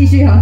继续啊。